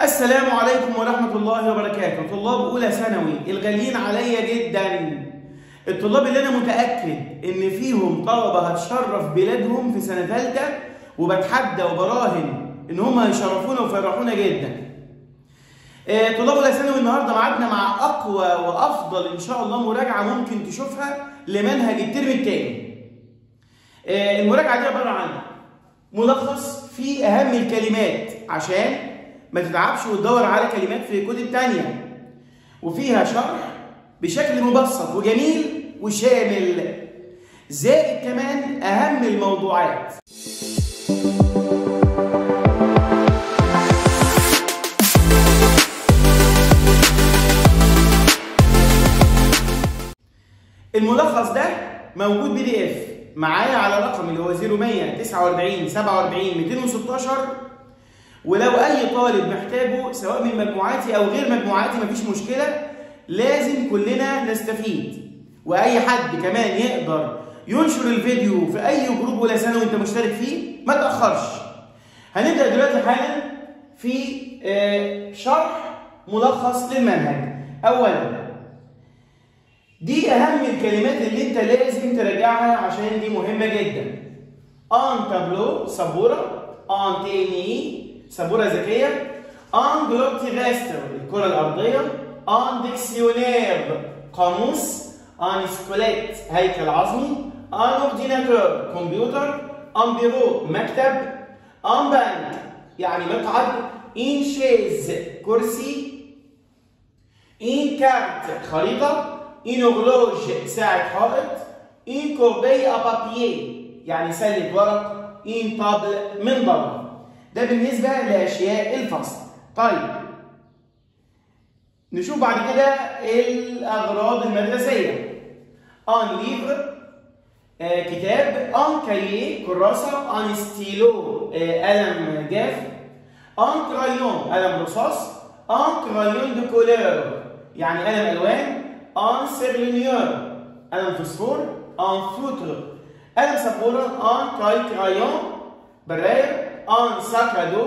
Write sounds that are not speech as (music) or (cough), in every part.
السلام عليكم ورحمة الله وبركاته. طلاب أولى ثانوي الغاليين عليا جدا. الطلاب اللي أنا متأكد إن فيهم طلبة هتشرف بلادهم في سنة ثالثة وبتحدى وبراهن إن هم هيشرفونا ويفرحونا جدا. آه، طلاب أولى ثانوي النهاردة معادنا مع أقوى وأفضل إن شاء الله مراجعة ممكن تشوفها لمنهج الترم الثاني آه، المراجعة دي عبارة عن ملخص في أهم الكلمات عشان ما تتعبش وتدور على كلمات في الكود تانية. وفيها شرح بشكل مبسط وجميل وشامل. زائد كمان أهم الموضوعات. الملخص ده موجود PDF. معايا على رقم اللي هو 0149 47 216 ولو أي طالب محتاجه سواء من مجموعاتي أو غير مجموعاتي مفيش مشكلة. لازم كلنا نستفيد. وأي حد كمان يقدر ينشر الفيديو في أي group ولا سنة وأنت مشترك فيه ما تأخرش. هنبدأ دلوقتي حالا في آه، شرح ملخص للمنهج. اولا دي أهم الكلمات اللي أنت لازم تراجعها عشان دي مهمة جدا. un tableau سبوره un TNI سبوره ذكية. un globe terrestre الكرة الأرضية. un dictionnaire قاموس. un squelette هيكل عظمي. un ordinateur كمبيوتر. un bureau مكتب. un banc يعني مقعد. une chaise كرسي. une carte خريطة. une ساعة حائط. une corbeille à papier يعني سلة ورق. une table منضدة ده بالنسبة لأشياء الفصل. طيب نشوف بعد كده الأغراض المدرسية. un livre آه كتاب. un cahier كراسة. un stylo آه قلم جاف. un crayon قلم رصاص. un crayon de couleur يعني قلم ألوان. un surligneur قلم فوسفور un feutre قلم سبورة. un taille-crayon un sac à dos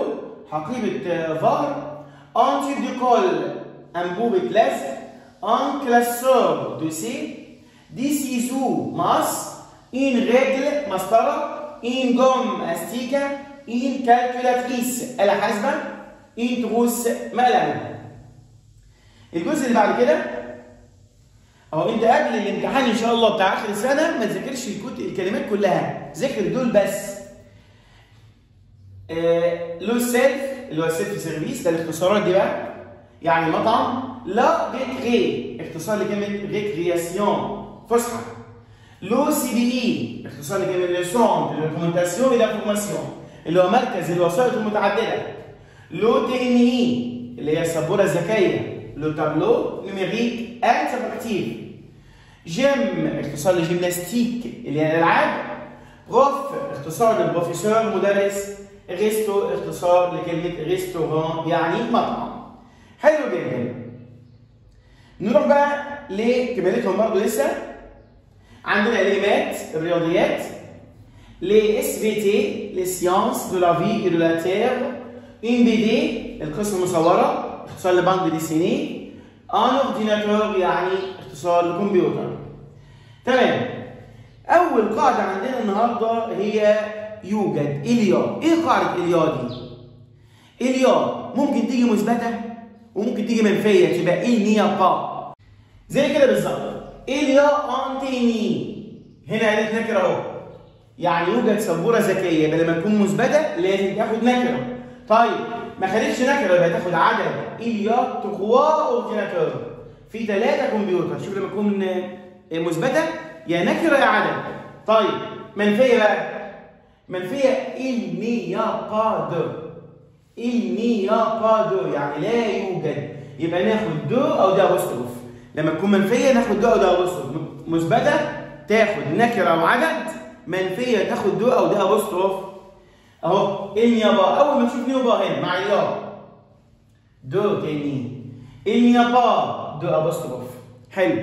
حقيبة ظهر une colle أنبوبة لزق un classeur دوسيه des ciseaux مقص une règle مسطرة une gomme استيكة une calculatrice آلة حاسبة une trousse مقلمة الجزء اللي بعد كده اهو انت قبل الامتحان إن شاء الله بتاع آخر السنة ما تذاكرش. الكلمات كلها ذاكر دول بس آه le self اللي هو self-service ده الاختصارات دي بقى. يعني مطعم la récré اختصار لكلمة récréation فسحة. لو سي بي إي اختصار لكلمة le centre de documentation et d'information اللي هو مركز الوسائط المتعددة. le TNI اللي هي السبوره الذكيه le tableau numérique interactif gym اختصار ل gymnastique اللي هي الألعاب. prof اختصار للبروفيسور مدرس. resto اختصار لكلمة restaurant يعني مطعم. حلو جدا. نروح بقى لكمالتهم برضه لسه. عندنا les maths الرياضيات les SVT les sciences de la vie et de la terre une BD القصة المصورة اختصار ل bande dessinée un ordinateur يعني اختصار لكمبيوتر. تمام. أول قاعدة عندنا النهارده هي يوجد il y a. إيه قاعدة il y a دي؟ إليا ممكن تيجي مثبتة وممكن تيجي منفية تبقى a pas زي كده بالظبط. إليا أنتيني. هنا قالت نكرة أهو. يعني يوجد سبورة ذكية. بدل ما تكون مثبتة لازم تاخد نكرة. طيب ما خدتش نكرة يبقى تاخد عدد. إليا تخوا اورديناتور في ثلاثة كمبيوتر. شوف لما تكون مثبتة يا نكرة يا عدد. طيب منفية بقى. منفيه il n'y a pas de il n'y a pas de يعني لا يوجد. يبقى ناخد de أو d' apostrophe لما تكون منفيه ناخد de أو d' apostrophe مثبتة تاخد نكرة أو عدد منفيه تاخد de أو d' apostrophe أهو il n'y a pas أول ما تشوف n'y a pas هنا مع اليا دو تاني. النيابا دو ابوستروف حلو.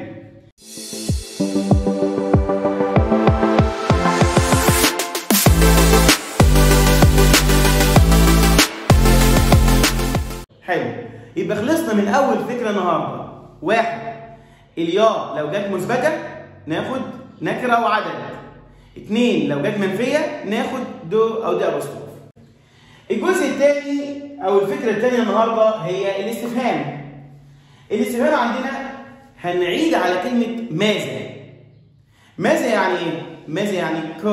من أول فكرة النهارده. واحد il y a لو جت مثبتة ناخد نكرة وعدد. اثنين لو جت منفية ناخد de أو d' apostrophe الجزء الثاني أو الفكرة الثانية النهارده هي الاستفهام. الاستفهام عندنا هنعيد على كلمة ماذا. ماذا يعني إيه؟ ماذا يعني que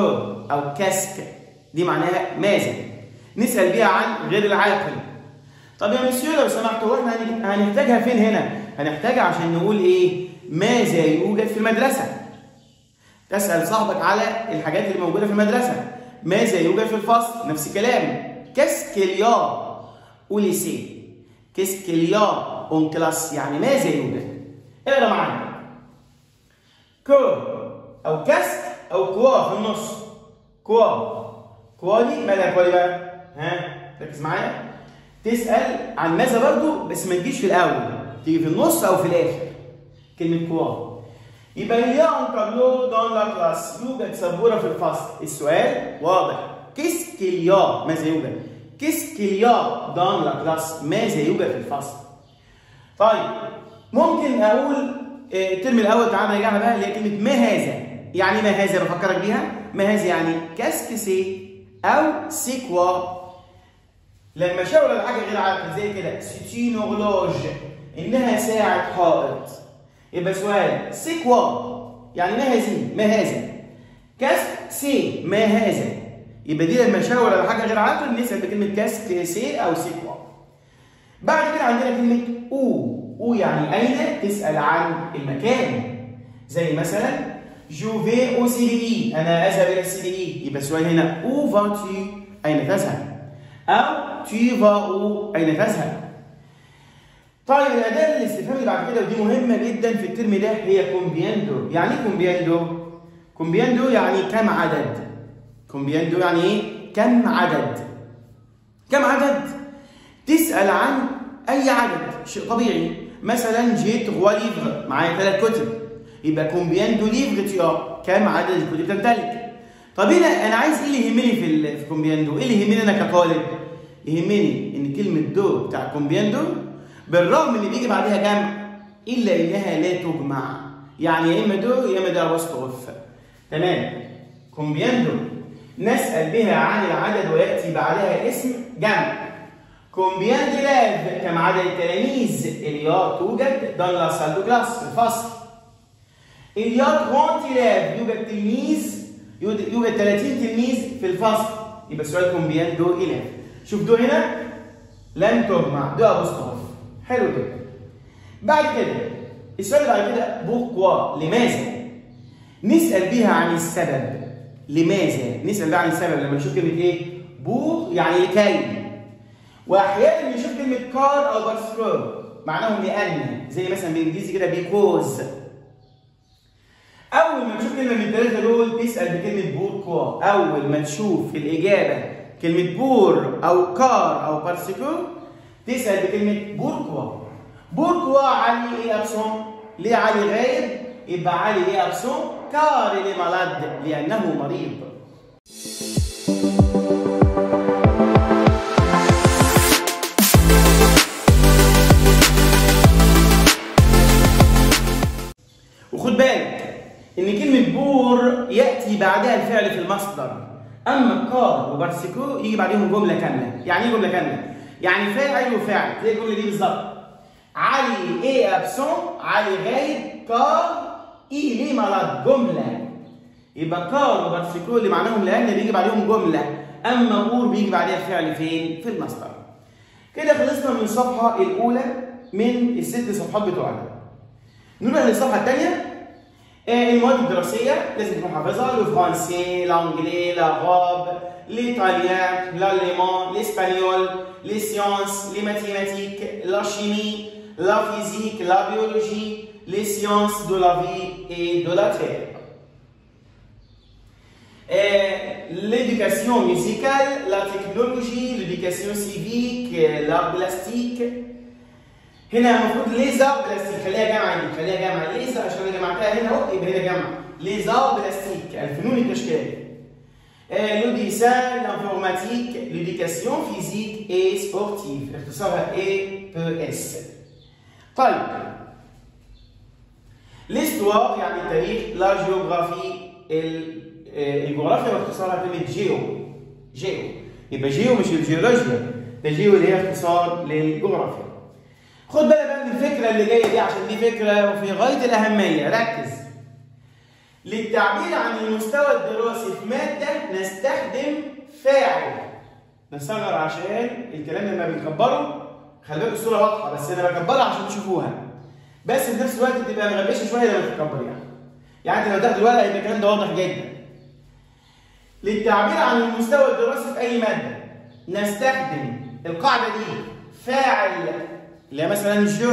أو qu'est-ce que دي معناها ماذا. نسأل بيها عن غير العاقل. طب يا مسيو لو سمحت هو إحنا هنحتاجها فين هنا؟ هنحتاجها عشان نقول إيه؟ ماذا يوجد في المدرسة؟ تسأل صاحبك على الحاجات اللي موجودة في المدرسة. ماذا يوجد في الفصل؟ نفس الكلام. lycée qu'est-ce qu'il y a en classe يعني ماذا يوجد؟ اقرا معايا. كو أو كاسك أو كوا في النص. كوا. كوا دي؟ مالها كوا دي بقى؟ ها؟ ركز معايا. تسأل عن ماذا برضو بس ما تجيش في الأول. تيجي في النص أو في الآخر. كلمة كوا يبقى a un tableau dans la classe يوجد سبوره في الفصل. السؤال واضح. a ماذا يوجد؟ a dans la classe ماذا يوجد في الفصل؟ طيب ممكن أقول الترم الأول تعالى نرجعها بقى اللي هي كلمة ما هذا؟ يعني ما هذا؟ بفكرك بيها. ما هذا يعني qu'est-ce que c'est أو c'est quoi لما شاور على حاجة غير عارفه زي كده c'est une horloge إنها ساعة حائط. يبقى سؤال c'est quoi يعني ما هذه؟ ما هذا qu'est-ce que c'est ما هذا يبقى دي لما شاور على حاجة غير عارفه نسأل بكلمة qu'est-ce que c'est أو c'est quoi بعد كده عندنا كلمة où. où يعني أين؟ تسأل عن المكان. زي مثلا je vais au CDI أنا أذهب إلى ال CDI يبقى السؤال هنا où vas-tu؟ أين تذهب؟ أو tu vas où اين تذهب طيب الأداة الاستفهام اللي بعد كده ودي مهمة جدا في الترم ده هي combien de. يعني إيه combien de؟ combien de يعني كم عدد؟ combien de يعني إيه؟ كم عدد؟ كم عدد؟ تسأل عن أي عدد شيء طبيعي. مثلا j'ai trois livres معايا ثلاث كتب. يبقى combien de livres as-tu كام عدد الكتب تمتلك؟ طب هنا أنا عايز إيه اللي يهمني في في combien de إيه اللي يهمني أنا كطالب؟ يهمني إن كلمة de بتاع combien de بالرغم إن بيجي بعدها جمع إلا إنها لا تجمع. يعني يا إما de يا إما d' apostrophe تمام؟ Combien de نسأل بها عن العدد ويأتي بعدها اسم جمع. Combien d'élèves كم عدد التلاميذ a توجد؟ la salle de classe في الفصل. a 30 élèves يوجد تلميذ يوجد 30 تلميذ في الفصل. يبقى السؤال combien de élèves شوف de هنا لم تجمع d apostrophe. حلو جدا بعد كده السؤال اللي بعد كده pourquoi لماذا؟ نسأل بيها عن السبب. لماذا؟ نسأل بقى عن السبب. لما نشوف كلمة إيه؟ pour يعني لكي. وأحيانا نشوف كلمة car أو parce que معناهم لأن. زي مثلا بالإنجليزي كده because أول ما تشوف كلمة من الثلاثه دول تسأل بكلمة pourquoi أول ما تشوف الإجابة كلمة pour أو car أو parce que تسال بكلمة pourquoi pourquoi علي est absent ليه علي غايب؟ يبقى علي est absent car il est malade لأنه مريض. وخد بالك إن كلمة pour يأتي بعدها الفعل في المصدر. اما car و parce que يجي بعدهم جملة كاملة. يعني إيه جملة كاملة؟ يعني فاعل وفعل زي الجملة دي بالظبط. علي est absent؟ علي غايب. car il est malade جملة؟ يبقى car و parce que اللي معناهم لأن بيجي بعدهم جملة. أما pour بيجي بعدها الفعل فين؟ في المصدر كده خلصنا من الصفحة الأولى من الست صفحات بتوعنا. نروح للصفحة الثانية المواد الدراسيه لازم تكون حافظها لو فرانسي لانجلي لاراب ليطاليان l'allemand l'espagnol les sciences les mathématiques la chimie la physique la biologie les sciences de la vie et de la terre l'éducation musicale la technologie l'éducation civique l'art plastique هنا المفروض les arts plastiques خليها جامعة دي خليها جامعة les arts عشان أنا جمعتها هنا أهو يبقى هنا جامعة. les arts plastiques الفنون التشكيلية. le dessin l'informatique l'éducation physique et sportive اختصارها EPS طيب. l'histoire يعني التاريخ la géographie الجغرافيا باختصارها كلمه جيو جيو يبقى جيو مش الجيولوجيا ده جيو اللي هي اختصار للجغرافيا. خد بالك بقى من الفكرة اللي جاية دي عشان دي فكرة وفي غاية الأهمية. ركز. للتعبير عن المستوى الدراسي في مادة نستخدم فاعل. نصغر عشان الكلام لما بنكبره خلي بالك الصورة واضحة بس أنا بكبرها عشان تشوفوها. بس في نفس الوقت تبقى مغبشه شوية لما تتكبر يعني يعني انت لو تاخد ورقه يبقى الكلام ده واضح جدا. للتعبير عن المستوى الدراسي في أي مادة نستخدم القاعدة دي فاعل اللي هي مثلا je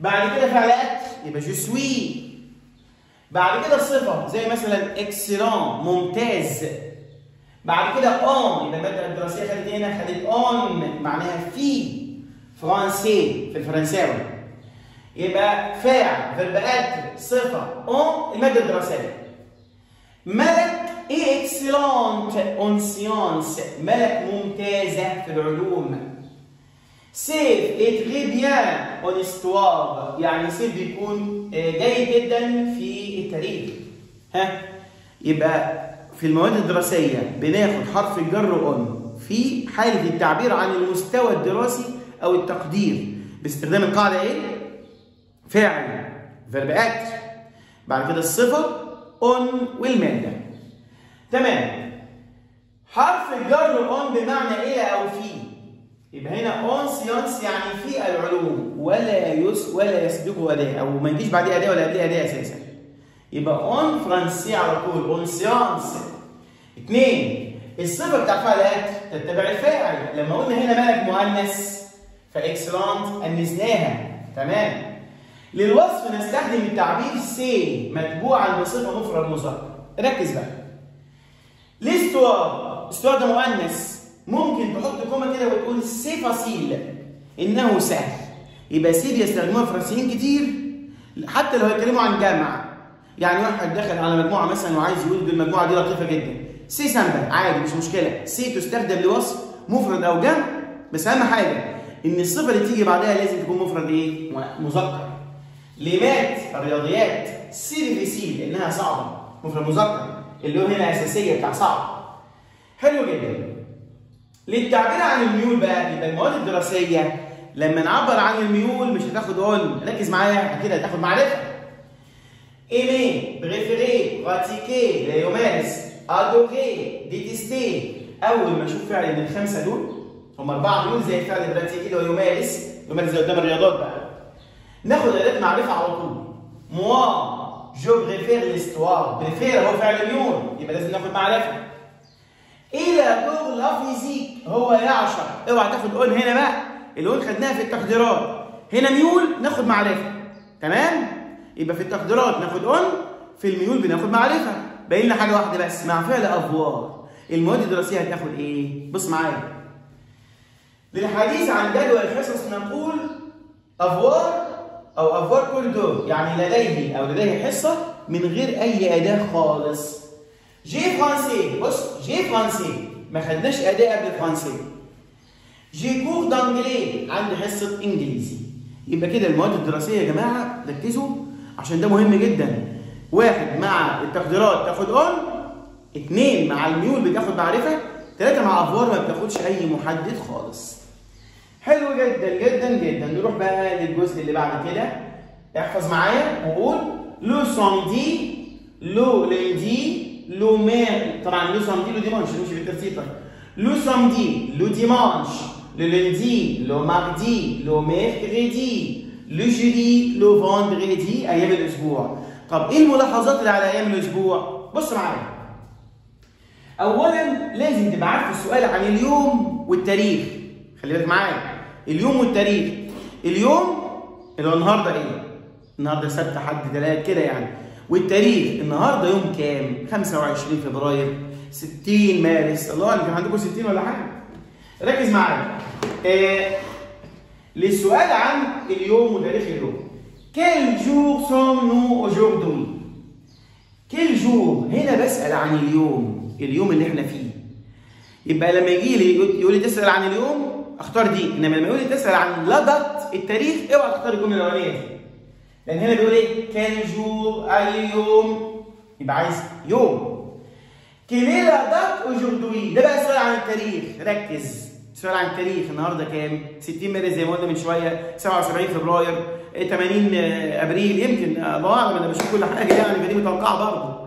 بعد كده فعل être يبقى je suis بعد كده صفة زي مثلا excellent ممتاز. بعد كده en يبقى الماده الدراسيه خدت هنا خدت en معناها في. français في الفرنساوي. يبقى فاعل verbe صفة. en المادة الدراسية. ملك excellente en sciences ملك ممتازه في العلوم. سيف très bien en histoire يعني سيف بيكون جيد جدا في التاريخ. ها؟ يبقى في المواد الدراسية بناخد حرف الجر en في حالة التعبير عن المستوى الدراسي أو التقدير. باستخدام القاعدة إيه؟ فاعل verbe être بعد كده الصفة en والمادة. تمام. حرف الجر en بمعنى إلى أو في؟ يبقى هنا en sciences يعني في العلوم ولا يس ولا يسبقه اداه أو ما يجيش بعديه أداة ولا قبليه أداة أساسا. يبقى en français على طول en sciences اثنين الصفة بتاع فعل être تتبع الفاعل. لما قلنا هنا ملك مؤنث ف excellente أنسناها. تمام؟ للوصف نستخدم التعبير c'est متبوعا بصفة مفرد مذكر ركز بقى. l'histoire histoire ده مؤنث ممكن تحط comma كده وتقول c'est facile إنه سهل. يبقى c'est بيستخدموها الفرنسيين كتير حتى لو هيتكلموا عن جامعة. يعني واحد داخل على مجموعة مثلا وعايز يقول المجموعه دي لطيفة جدا. c'est sympa عادي مش مشكلة. c'est تستخدم لوصف مفرد أو جمع بس أهم حاجة إن الصفة اللي تيجي بعدها لازم تكون مفرد إيه؟ مذكر. les maths الرياضيات c'est difficile لأنها صعبة. مفرد مذكر اللي هو هنا أساسية بتاع صعب. حلو جدا. للتعبير عن الميول بقى يبقى المواد الدراسية لما نعبر عن الميول مش هتاخد en ركز معايا كده هتاخد معرفة. aimer préférer pratiquer لا يمارس adorer détester أول ما أشوف فعل من الخمسة دول هم أربعة دول زي الفعل pratiquer اللي هو يمارس يمارس زي قدام الرياضات بقى. ناخد اداه معرفه على طول. moi je préfère l'histoire préfère هو فعل ميول. يبقى لازم ناخد معرفة. il adore la physique هو يعشق. اوعى تاخد en هنا بقى. ال en خدناها في التقديرات هنا ميول ناخد معرفة. تمام؟ يبقى في التقديرات ناخد en في الميول بناخد معرفة. باقي لنا حاجة واحدة بس. مع فعل avoir. المواد الدراسية هتاخد إيه؟ بص معايا. للحديث عن جدول الحصص نقول avoir أو avoir cours de. يعني لديه أو لديه حصة من غير أي أداة خالص. j'ai français. بص j'ai français. ما خدناش أداة قبل français. j'ai cours d'anglais عندي حصة إنجليزي. يبقى كده المواد الدراسية يا جماعة ركزوا عشان ده مهم جدا. واحد مع التقديرات تاخد en اثنين مع الميول بتاخد معرفة ثلاثة مع avoir ما بتاخدش أي محدد خالص. حلو جدا جدا جدا. نروح بقى للجزء اللي بعد كده. احفظ معايا وقول. le samedi le lundi le mer طبعا le samedi le dimanche نمشي بالترتيب. le samedi le dimanche le lundi le mardi le mercredi le jeudi le vendredi أيام الأسبوع طب إيه الملاحظات اللي على أيام الأسبوع؟ بص معايا. اولا لازم تبقى عارف السؤال عن اليوم والتاريخ. خلي بالك معايا. اليوم والتاريخ. اليوم اللي هو النهارده إيه؟ النهارده سبت حد ثلاث كده يعني. والتاريخ. النهارده يوم كام؟ 25 فبراير. 60 مارس. الله أعلم كان عندكم 60 ولا حاجة؟ ركز معايا. آه للسؤال عن اليوم وتاريخ اليوم. Quel jour sommes-nous aujourd'hui Quel jour هنا بسأل عن اليوم اليوم اللي إحنا فيه. يبقى لما يجي لي يقول لي تسأل عن اليوم اختار دي. إنما لما يقول لي تسأل عن لا دات التاريخ اوعى تختار الجملة الأولانية. دي لأن هنا بيقول إيه؟ كان جور اي يوم يبقى عايز يوم. quelle est la date aujourd'hui ده بقى سؤال عن التاريخ. ركز. سؤال عن التاريخ النهارده كام 60 مارس زي ما قلنا من شوية 77 فبراير 80 أبريل يمكن الله أعلم أنا بشوف كل حاجة يعني فدي متوقعة برضه.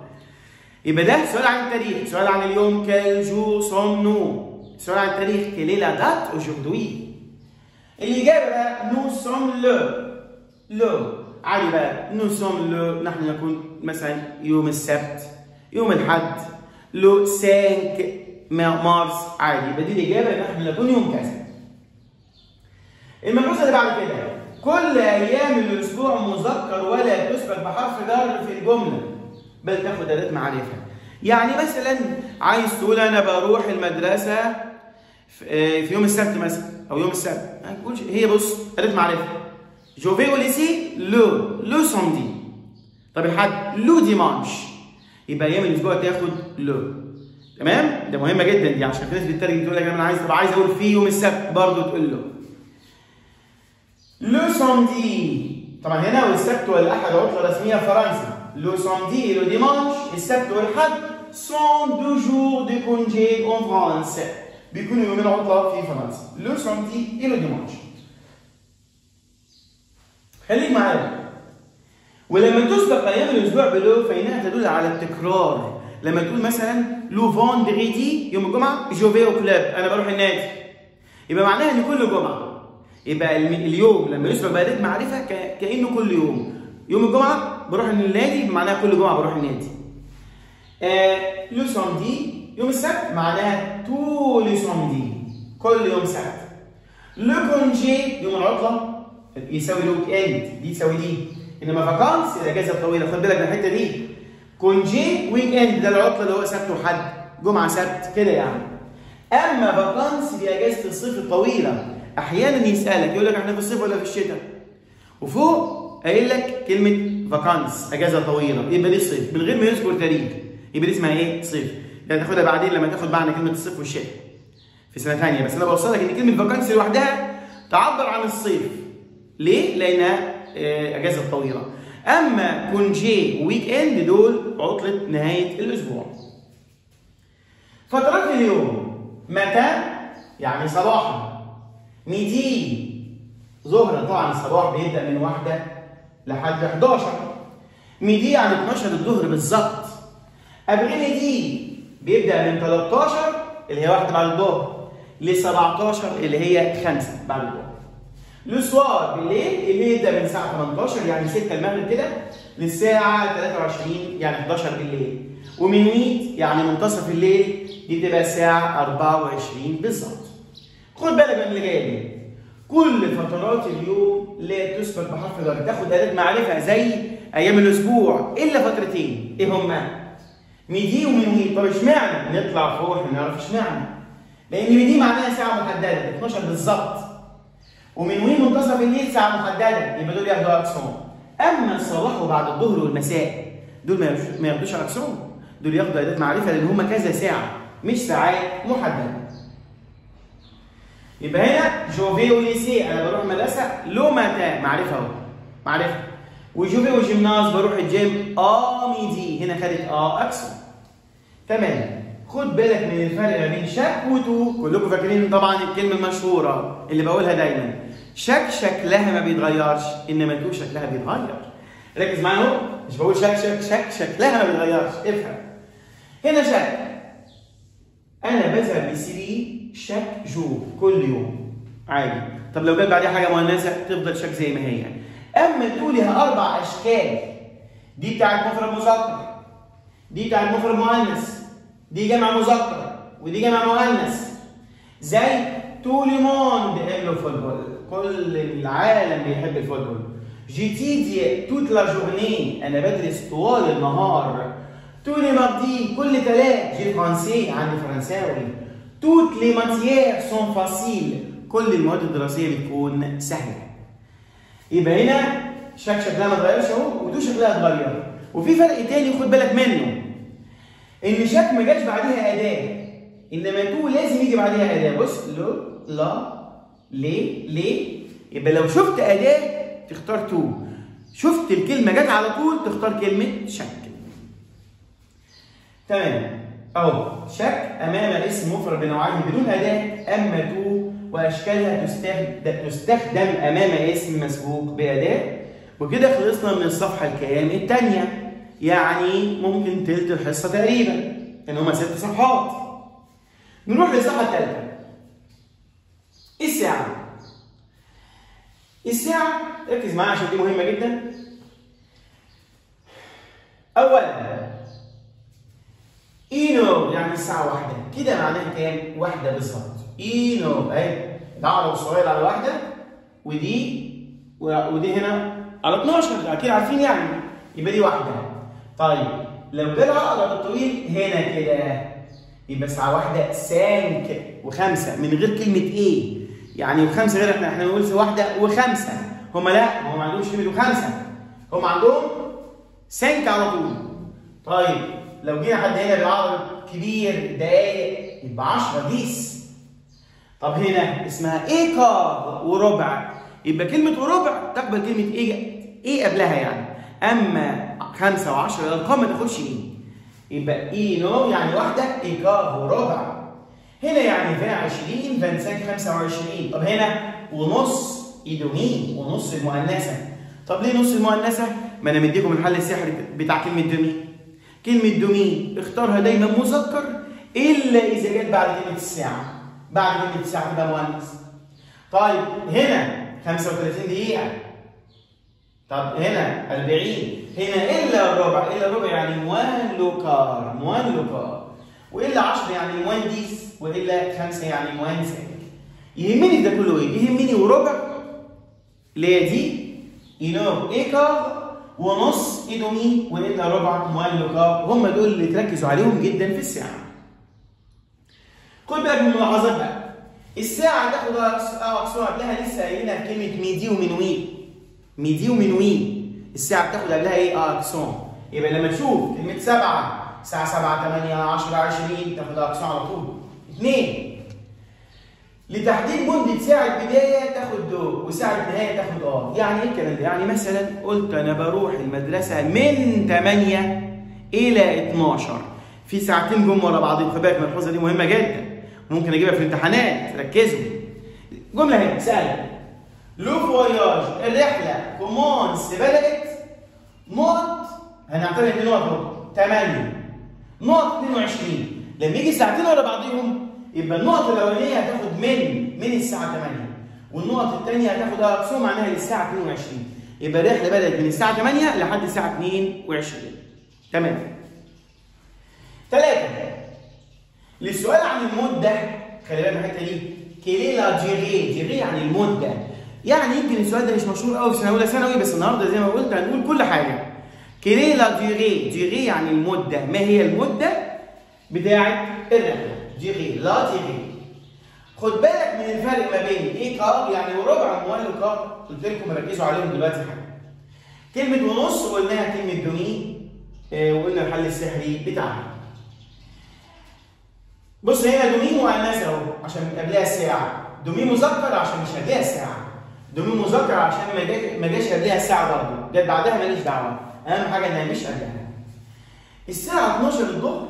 يبقى ده سؤال عن التاريخ. سؤال عن اليوم quel jour sommes-nous سؤال عن التاريخ quelle est la date aujourd'hui الاجابه بقى nous sommes le. le. عادي بقى nous sommes le. نحن نكون مثلا يوم السبت يوم الأحد le 5 مارس عادي. يبقى دي الاجابه نحن نكون يوم كذا الملحوظه اللي بعد كده كل أيام الأسبوع مذكر ولا تسبق بحرف جر في الجملة. بل تاخد اداه معرفه يعني مثلا عايز تقول أنا بروح المدرسة في يوم السبت مثلا أو يوم السبت. ما تقولش هي بص اداه معرفه je vais le le samedi طب الحد le dimanche يبقى أيام الأسبوع تاخد le تمام؟ ده مهمه جدا دي عشان في ناس بتترجم تقول لك أنا عايز طب عايز أقول في يوم السبت برضه تقول له. le samedi طبعا هنا والسبت والأحد عطله رسميه في فرنسا. le samedi le dimanche السبت والحد sont deux jours de congé en France بيكونوا يومين عطلة في فرنسا. le samedi le dimanche. خليك معايا. ولما تسبق أيام الأسبوع ب le فإنها تدل على التكرار. لما تقول مثلا le vendredi يوم الجمعة je vais au club أنا بروح النادي. يبقى معناها إن كل جمعة يبقى اليوم لما يسبق بادئ معرفة كأنه كل يوم. يوم الجمعة بروح النادي معناها كل جمعة بروح النادي. آه le samedi يوم السبت معناها tous les samedis كل يوم سبت. le congé يوم العطلة يساوي le week-end دي تساوي دي. إنما vacances الاجازه الطويله خد بالك من الحتة دي. congé week-end ده العطلة اللي هو سبت وحد جمعة سبت كده يعني. أما vacances دي اجازه الصيف الطويلة أحيانا يسألك يقول لك إحنا في الصيف ولا في الشتاء؟ وفوق قايل لك كلمة vacances أجازة طويلة يبقى دي صيف من غير ما يذكر تاريخ يبقى دي اسمها إيه؟ صيف. يعني تاخدها بعدين لما تاخد معنى كلمة الصيف والشتاء. في سنة ثانية بس أنا بوصلك إن كلمة vacances لوحدها تعبر عن الصيف. ليه؟ لأنها أجازة طويلة. أما congé week-end دول عطلة نهاية الأسبوع. فترات اليوم matin؟ يعني صباحا. midi ظهرا طبعا الصباح بيبدأ من واحدة لحد 11 midi يعني 12 الظهر بالظبط. après-midi بيبدأ من 13 اللي هي واحدة بعد الظهر ل 17 اللي هي 5 بعد الظهر. le soir بالليل اللي يبدا من الساعة 18 يعني 6 المغرب كده للساعة 23 يعني 11 بالليل. و minuit يعني منتصف الليل دي بتبقى الساعة 24 بالظبط. خد بالك من اللي جاي دي كل فترات اليوم لا تسبق بحرف جر تاخد اداه معرفة زي أيام الأسبوع إلا فترتين. إيه هما؟ midi و minuit طب اشمعنى؟ نطلع فوق نعرف اشمعنى لأن midi معناها ساعة محددة 12 بالظبط. و minuit منتصف الليل ساعة محدده يبقى دول ياخدوا accent. أما الصباح وبعد الظهر والمساء دول ما ياخدوش accent. دول ياخدوا اداه معرفة لأن هم كذا ساعة مش ساعات محددة. يبقى هنا je vais au lycée أنا بروح مدرسه le matin معرفة أهو. معرفة. و je vais au gymnase بروح ال gym à midi. هنا خدت à accent. تمام. خد بالك من الفرق ما بين chaque و tout كلكم فاكرين طبعا الكلمة المشهورة اللي بقولها دايما. chaque شكلها ما بيتغيرش إنما tout شكلها بيتغير. ركز معايا اهو مش بقول chaque chaque chaque شكلها ما بيتغيرش افهم. هنا chaque. أنا بذهب ل lycée chaque jour كل يوم. عادي. طب لو جت بعديها حاجة مؤنثه تفضل chaque زي ما هي. أما لها أربع أشكال دي بتاعت مفرد مذكر دي بتاعت مفرد مؤنث دي جمع مذكر ودي جمع مؤنث زي tout le monde بيحب ال football كل العالم بيحب ال football. j'étudie toute la journée أنا بدرس طوال النهار. tous les mardis كل تلات j'ai français عندي فرنساوي. toutes les matières sont faciles كل المواد الدراسية بتكون سهلة. يبقى هنا chaque شكلها ما اتغيرش أهو و tout شكلها اتغير. وفي فرق تاني خد بالك منه. إن chaque ما جاش بعديها أداة. إنما tout لازم يجي بعديها أداة. بص لو لا ليه؟ ليه؟ يبقى لو شفت أداة تختار tout. شفت الكلمة جت على طول تختار كلمة chaque. تمام. أهو. chaque أمام اسم مفرد بنوعين بدون أداة أما tout وأشكالها تستخدم أمام اسم مسبوق بأداة. وكده خلصنا من الصفحه الكام الثانية يعني ممكن تلت الحصة تقريبا. إن هما ست صفحات. نروح للصفحه الثالثه الساعة الساعة ركز معايا عشان دي مهمة جدا. اولا إينو يعني الساعة واحدة. كده معناها كام؟ واحدة بالظبط. إينو اهي ده عرض صغير على واحدة ودي ودي هنا على 12 أكيد عارفين يعني. يبقى دي واحدة. طيب لو جه العقرب الطويل هنا كده. يبقى ساعه واحدة cinq وخمسة من غير كلمة إيه؟ يعني وخمسه غير إحنا إحنا بنقول واحدة وخمسة. هم لا هم ما عندهمش كلمه وخمسه هم عندهم cinq على طول. طيب لو جينا حد هنا بالعربي كبير دقايق يبقى 10 dix طب هنا اسمها et quart وربع. يبقى كلمة وربع تقبل كلمة إيه إيه قبلها يعني. أما خمسة وعشرة الارقام ما تاخدش إيه؟ يبقى une heure يعني واحدة et quart وربع. هنا يعني فيها 20 vingt-cinq 25 طب هنا ونص et demie ونص المؤنثة. طب ليه نص المؤنثة؟ ما أنا مديكم الحل السحري بتاع كلمة demi كلمة demi اختارها دايما مذكر إلا إذا جت بعد كلمة الساعة. بعد كلمة الساعة تبقى مؤنث. طيب هنا 35 دقيقة. طب هنا 40 هنا إلا الربع إلا الربع يعني moins le quart moins le quart. وإلا 10 يعني moins dix وإلا 5 يعني cinq يهمني ده كله إيه؟ يهمني وربع اللي هي دي une heure et quart ونص et demie وإلا ربع moins le quart هم دول اللي تركزوا عليهم جدا في الساعة. خد بالك من الملاحظات بقى. الساعة تاخد accent قبلها لسه قايلينها كلمة midi و minuit. midi و minuit. الساعة بتاخد قبلها إيه؟ accent. يبقى لما تشوف كلمة سبعة الساعة 7 8 10 20 تاخد accent على طول. اثنين لتحديد مدة ساعة بداية تاخد de وساعة نهاية تاخد à، يعني إيه الكلام ده؟ يعني مثلا قلت أنا بروح المدرسة من 8 إلى 12 في ساعتين جم ورا بعضهم خد بالك الملحوظة دي مهمة جدا. ممكن أجيبها في الامتحانات ركزوا. جملة هنا سهلة. le voyage الرحلة commence بدأت نقط هنعتبر إن نقط 8 نقط 22 لما يجي ساعتين ورا بعضهم يبقى النقطة الأولانية هتاخد من من الساعة 8 والنقط الثانية هتاخد accent معناها للساعة 22 يبقى الرحلة بدأت من الساعة 8 لحد الساعة 22 تمام. ثلاثة للسؤال عن المدة خلي بالك من الحتة دي. quelle est la durée durée يعني المدة. يعني يمكن السؤال ده مش مشهور قوي في سنة أولى ثانوي بس النهارده زي ما قلت هنقول كل حاجة quelle est la durée durée يعني المدة ما هي المدة بتاعة الرحلة durée la durée خد بالك من الفرق ما بين et quart يعني وربع moins le quart قلت لكم ركزوا عليهم دلوقتي حاجة كلمة ونص وقلناها كلمة demi آه وقلنا الحل السحري بتاعها. بص هنا demie مؤنثه أهو عشان قبلها الساعة demi مذكر عشان مش قبلها الساعة demi مذكر عشان ما جاش قبلها الساعة برضه. جت بعدها ماليش دعوة. أهم حاجة انها مش قبلها الساعة 12 الظهر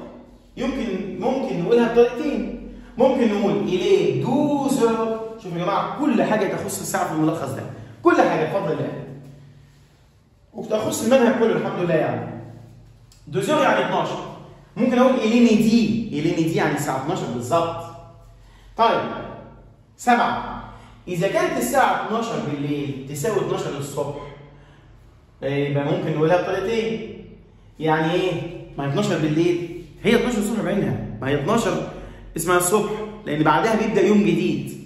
يمكن ممكن نقولها بطريقتين ممكن نقول il est douze heures شوفوا يا جماعة كل حاجة تخص الساعة في الملخص ده. كل حاجة بفضل الله وتخص المنهج كله الحمد لله يعني. douze heures يعني 12 ممكن أقول il est midi il est midi يعني الساعة 12 بالظبط. طيب سبعة. إذا كانت الساعة 12 بالليل تساوي 12 الصبح يبقى ممكن نقولها بطريقتين يعني إيه؟ ما هي 12 بالليل. هي 12 الصبح بعينها. ما هي 12 اسمها الصبح لأن بعدها بيبدأ يوم جديد.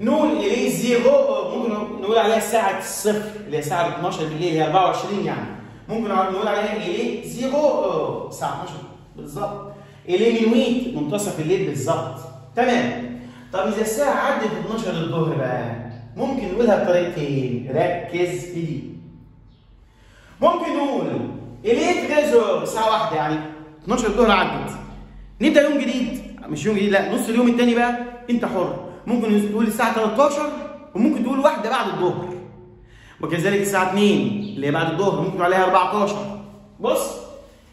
نقول il est zéro heure ممكن نقول عليها الساعة الصفر اللي هي الساعة 12 بالليل هي 24 يعني. ممكن نقول عليها il est zéro heure الساعة 12 بالظبط. il est minuit منتصف الليل بالظبط. تمام. طب إذا الساعة عدت 12 الظهر بقى ممكن نقولها بطريقتين. ركز في دي ممكن نقول il est treize heures الساعة واحدة يعني 12 الظهر عدت. نبدأ يوم جديد. مش يوم جديد لا نص اليوم الثاني بقى أنت حر. ممكن تقول الساعة 13 وممكن تقول واحدة بعد الظهر. وكذلك الساعة 2 اللي هي بعد الظهر ممكن عليها 14 بص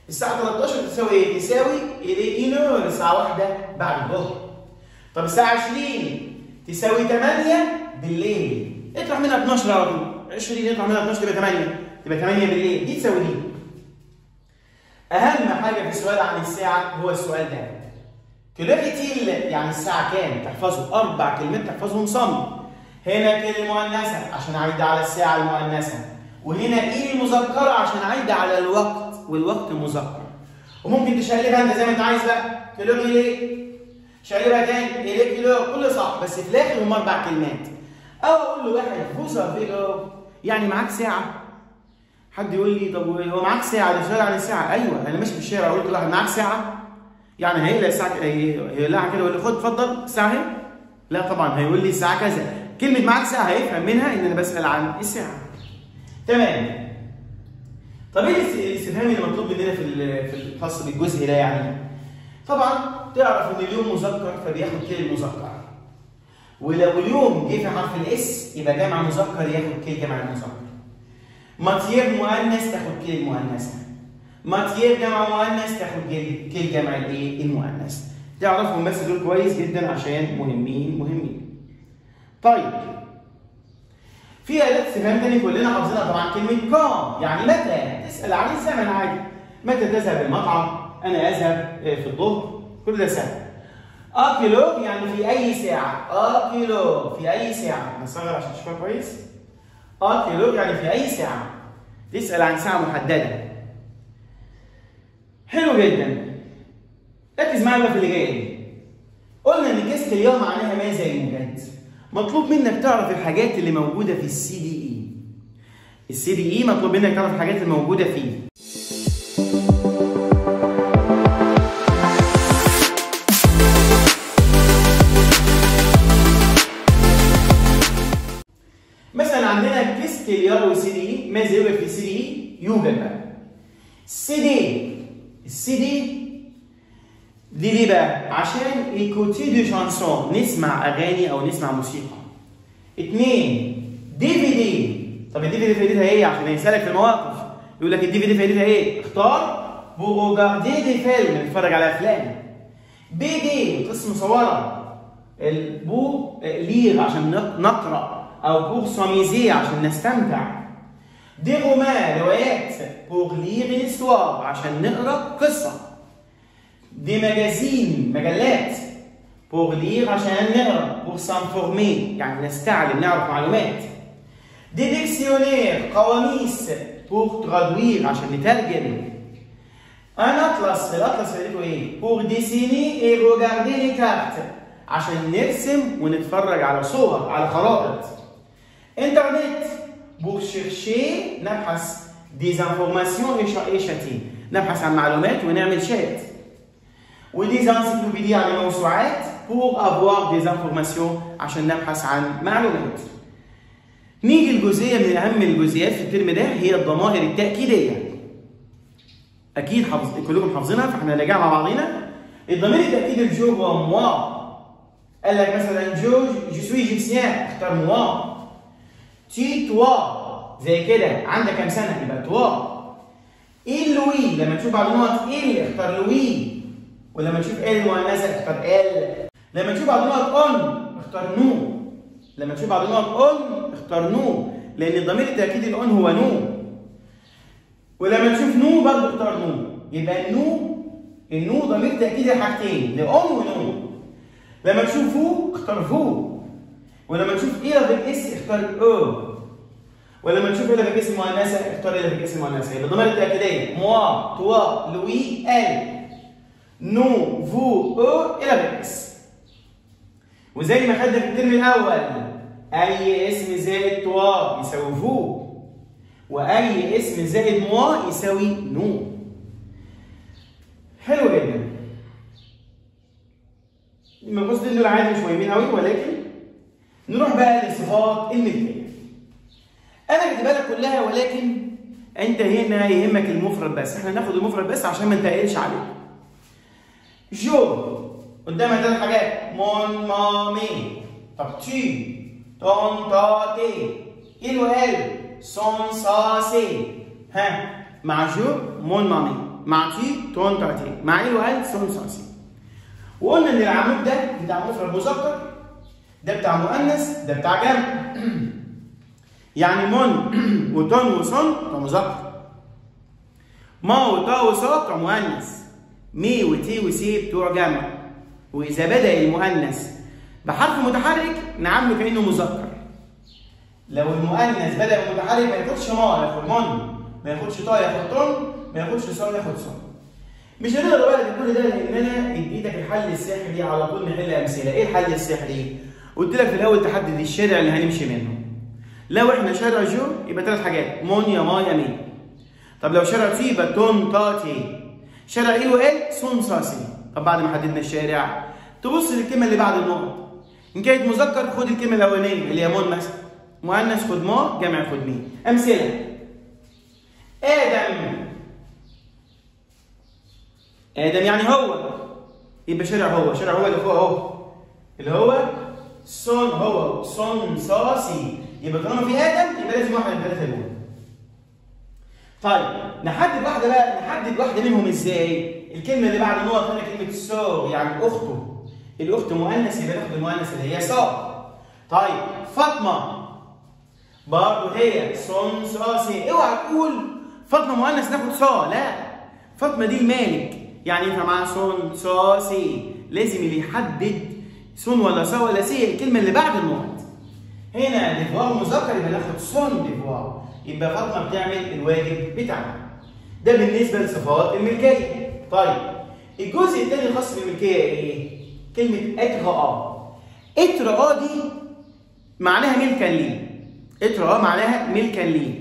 الساعة 13 تساوي إيه؟ تساوي إيه الساعة 1 بعد الظهر. طب الساعة 20 تساوي 8 بالليل. اطرح منها 12 على طول 20 اطرح منها 12 تبقى 8 تبقى 8 بالليل دي تساوي دي أهم حاجة في السؤال عن الساعة هو السؤال ده. كلوريتيل يعني الساعة كام؟ تحفظه. أربع كلمات تحفظهم صم هنا كلمة مؤنثة عشان اعد على الساعة المؤنثة. وهنا إيه المذكره عشان اعد على الوقت. والوقت مذكر. وممكن تشقلبها أنت زي ما أنت عايز بقى. كيلو ليه شقلبها تاني إيه كيلو. كل صح. بس في الآخر هم أربع كلمات. أو أقول له واحد فوزا فيلو يعني معاك ساعة. حد يقول لي طب هو معاك ساعة؟ ده سؤال عن الساعة أيوه أنا ماشي في الشارع قلت لواحد معاك ساعة؟ يعني هيقلق الساعة هيقلقها كده ويقول لي خد اتفضل. الساعة اهي لا طبعا هيقول لي الساعة كذا. كلمة معاك ساعة هيفهم منها إن أنا بسأل عن الساعة. تمام. طب إيه الاستفهام اللي مطلوب مننا في في الخاص بالجزء ده يعني؟ طبعا تعرف إن اليوم مذكر فبياخد كلمة مذكر. ولو اليوم جه في حرف الإس يبقى جمع مذكر ياخد كل جمع المذكر ماتير مؤنث تاخد كل المؤنثه ماتير جمع مؤنث تاخد كل جمع الايه المؤنث تعرفهم بس دول كويس جدا عشان مهمين مهمين. طيب. في اداه استفهام تاني كلنا حافظينها طبعا كلمة كام يعني متى؟ تسأل عن الزمن عادي. متى تذهب المطعم؟ أنا أذهب في الظهر. كل ده سهل. à quelle heure يعني في أي ساعة. à quelle heure في أي ساعة. نصغر عشان تشوفها كويس. à quelle heure يعني في أي ساعة. تسأل عن ساعة محددة. حلو جدا. ركز معايا في اللي جاي قلنا إن كيس اليوم معناها ماذا يوجد مطلوب منك تعرف الحاجات اللي موجودة في ال CDI ال CDI مطلوب منك تعرف الحاجات الموجوده فيه. ماذا يوجد في السي دي يوجد بقى السي دي السي دي دي ليه بقى؟ عشان écouter des chansons نسمع اغاني أو نسمع موسيقى. اثنين DVD طب ال DVD فايدتها إيه؟ عشان يسالك في المواقف يقول لك ال DVD فايدتها إيه؟ اختار pour regarder des films نتفرج على افلام. بي دي قسم مصوره البو لير عشان نقرا أو pour s'amuser عشان نستمتع. des romans روايات pour lire histoire عشان نقرأ قصة. des magazines مجلات pour عشان نقرأ pour s'informer يعني نستعلم نعرف معلومات des dictionnaires قواميس pour traduire عشان نترجم un atlas الاطلس فايدته إيه؟ pour dessiner et regarder les cartes عشان نرسم ونتفرج على صور على خرائط internet pour chercher نبحث des informations et chatter نبحث عن معلومات ونعمل شات و des encyclopédies يعني موسوعات pour avoir des informations عشان نبحث عن معلومات. نيجي الجزئيه من اهم الجزئيات في الترم ده هي الضمائر التاكيديه. أكيد حافظ كلكم حافظينها فاحنا نراجعها مع بعضينا. الضمير التاكيدي ال je هو moi. قال لك مثلا je je suis égyptien اختار moi. tu toi زي كده عندك كام سنه يبقى toi. il lui لما تشوف بعد نقط il اختار lui ولما تشوف elle مؤنثه اختار elle لما تشوف بعض النقط on اختار nous لما تشوف بعض النقط on اختار nous لأن الضمير التاكيدي ال on هو nous ولما تشوف نو برضه اختار نو يبقى النو النو ضمير تاكيدي حاجتين ل on و nous لما تشوف فو اختار فو ولما تشوف ils بال s اختار eux. ولما تشوف إيه بالاس مؤنثه اختار إيه بالاس مؤنثه يبقى الضمائر التاكيديه moi toi lui elle. nous vous eux elles بال s وزي ما خدنا في الترم الأول أي اسم زائد toi يساوي vous. وأي اسم زائد moi يساوي nous. حلو جدا. المقص دول عادي مش مهمين قوي ولكن نروح بقى لصفات الملكيه أنا كاتبها لك كلها ولكن أنت هنا يهمك المفرد بس. إحنا ناخد المفرد بس عشان ما نتقلش عليه. je قدامها ثلاث حاجات. mon ma mes طب tu ton ta tes. il ou elle son sa ses ها مع je mon ma mes مع tu ton ta tes. مع il ou elle son sa ses وقلنا إن العمود ده بتاع مفرد مذكر. ده بتاع مؤنث ده بتاع جمع. يعني mon (clears throat) و ton و son ده مذكر ma و ta و sa كمؤنث. mes و tes و ses بتوع جمع. وإذا بدأ المؤنث بحرف متحرك نعامله كأنه مذكر. لو المؤنث بدأ متحرك ما ياخدش ma ياخد mon ما ياخدش ta ياخد ton ما ياخدش sa ياخد son مش هنقدر بقى كل ده لاننا اديتك الحل السحري على طول نحل أمثلة. إيه الحل السحري؟ قلت لك في الأول تحدد الشارع اللي هنمشي منه. لو إحنا شارع je يبقى ثلاث حاجات. mon يا ma يا mes. طب لو شارع tu يبقى ton ta tes. شارع il و elle son sa ses طب بعد ما حددنا الشارع تبص للكلمة اللي بعد النقط إن كانت مذكر خد الكلمة الأولانية اللي هي mon مثلا. مؤنث خد ma جمع خد mes. أمثلة. آدم. آدم يعني هو. يبقى شارع هو. شارع هو اللي فوق أهو. اللي هو son هو son sa ses يبقى طالما في آدم يبقى لازم واحد من الثلاثه دول طيب نحدد واحدة بقى نحدد واحدة منهم إزاي؟ الكلمة اللي بعد النقط هنا كلمة sœur يعني أخته. الأخت مؤنث يبقى ناخد المؤنث اللي هي sa طيب فاطمة. برضه هي sa ses اوعى تقول فاطمة مؤنث ناخد sa لا فاطمة دي المالك. يعني ينفع معاها sa ses لازم اللي يحدد son ولا sa ولا ses الكلمة اللي بعد النقط هنا devoir مذكر يبقى ناخد son devoir يبقى فاطمة بتعمل الواجب بتاعها. ده بالنسبة لصفات الملكية. طيب الجزء الثاني الخاص بالملكية إيه؟ كلمة être à être à دي معناها ملكا لي. être à معناها ملكا لي.